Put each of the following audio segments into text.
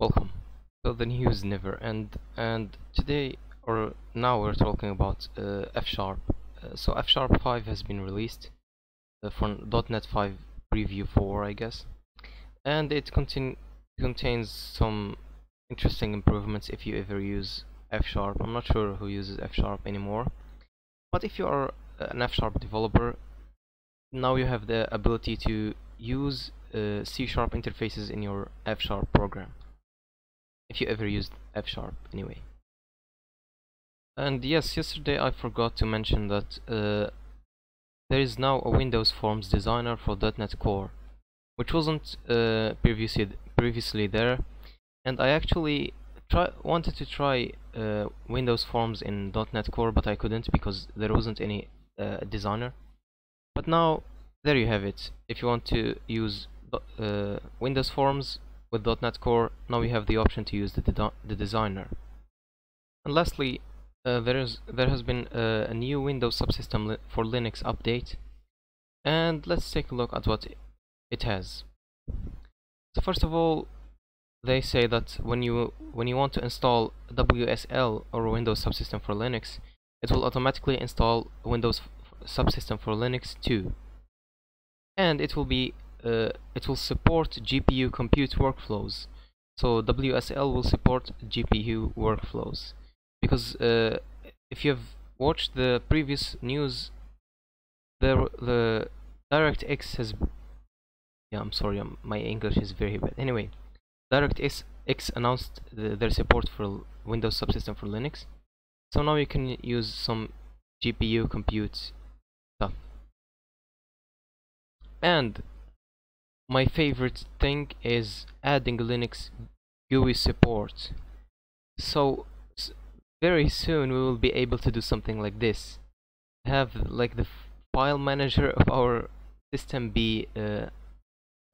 Welcome. So the news never end, and today or now we're talking about uh, F Sharp. Uh, so F Sharp 5 has been released uh, for .NET 5 Preview 4, I guess, and it contain contains some interesting improvements if you ever use F Sharp. I'm not sure who uses F Sharp anymore, but if you are an F Sharp developer, now you have the ability to use uh, C Sharp interfaces in your F Sharp program if you ever used F Sharp anyway. And yes, yesterday I forgot to mention that uh, there is now a Windows Forms designer for .NET Core, which wasn't uh, previously previously there, and I actually try wanted to try uh, Windows Forms in .NET Core, but I couldn't because there wasn't any uh, designer. But now there you have it. If you want to use uh, Windows Forms with .NET Core, now we have the option to use the, de the designer. And lastly, uh, there is there has been uh, a new Windows subsystem li for Linux update, and let's take a look at what it has. So first of all, they say that when you when you want to install WSL or Windows subsystem for Linux, it will automatically install Windows subsystem for Linux 2, and it will be uh, it will support GPU compute workflows. So WSL will support GPU workflows because uh, if you've watched the previous news, the the DirectX has yeah I'm sorry I'm, my English is very bad. Anyway, DirectX X announced the, their support for Windows subsystem for Linux, so now you can use some GPU compute stuff. And my favorite thing is adding Linux GUI support. So very soon we will be able to do something like this. Have like the file manager of our system be uh,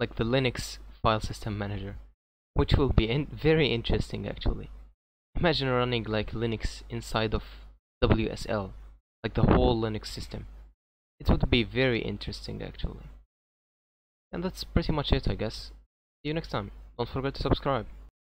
like the Linux file system manager, which will be in very interesting actually. Imagine running like Linux inside of WSL, like the whole Linux system. It would be very interesting actually. And that's pretty much it, I guess. See you next time. Don't forget to subscribe.